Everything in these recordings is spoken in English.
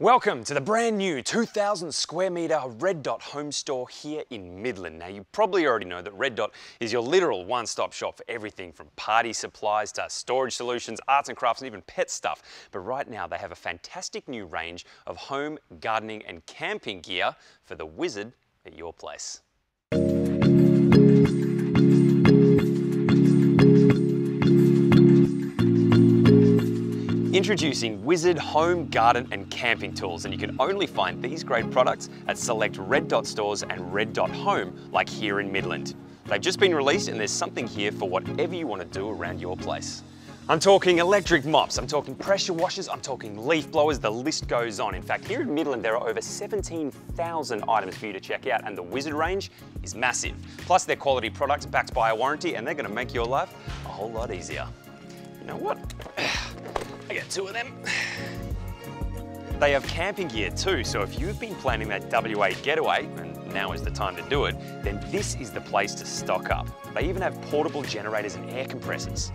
Welcome to the brand new 2,000 square metre Red Dot home store here in Midland. Now you probably already know that Red Dot is your literal one-stop shop for everything from party supplies to storage solutions, arts and crafts and even pet stuff. But right now they have a fantastic new range of home, gardening and camping gear for the wizard at your place. Introducing Wizard Home, Garden and Camping Tools and you can only find these great products at select Red Dot stores and Red Dot Home like here in Midland. They've just been released and there's something here for whatever you want to do around your place. I'm talking electric mops, I'm talking pressure washers, I'm talking leaf blowers, the list goes on. In fact, here in Midland, there are over 17,000 items for you to check out and the Wizard range is massive. Plus, they're quality products backed by a warranty and they're gonna make your life a whole lot easier. You know what? I got two of them. They have camping gear too, so if you've been planning that WA getaway, and now is the time to do it, then this is the place to stock up. They even have portable generators and air compressors.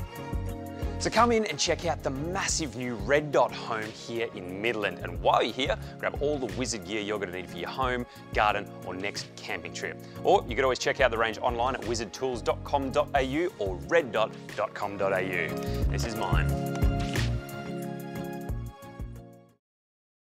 So come in and check out the massive new Red Dot home here in Midland. And while you're here, grab all the wizard gear you're gonna need for your home, garden, or next camping trip. Or you could always check out the range online at wizardtools.com.au or reddot.com.au. This is mine.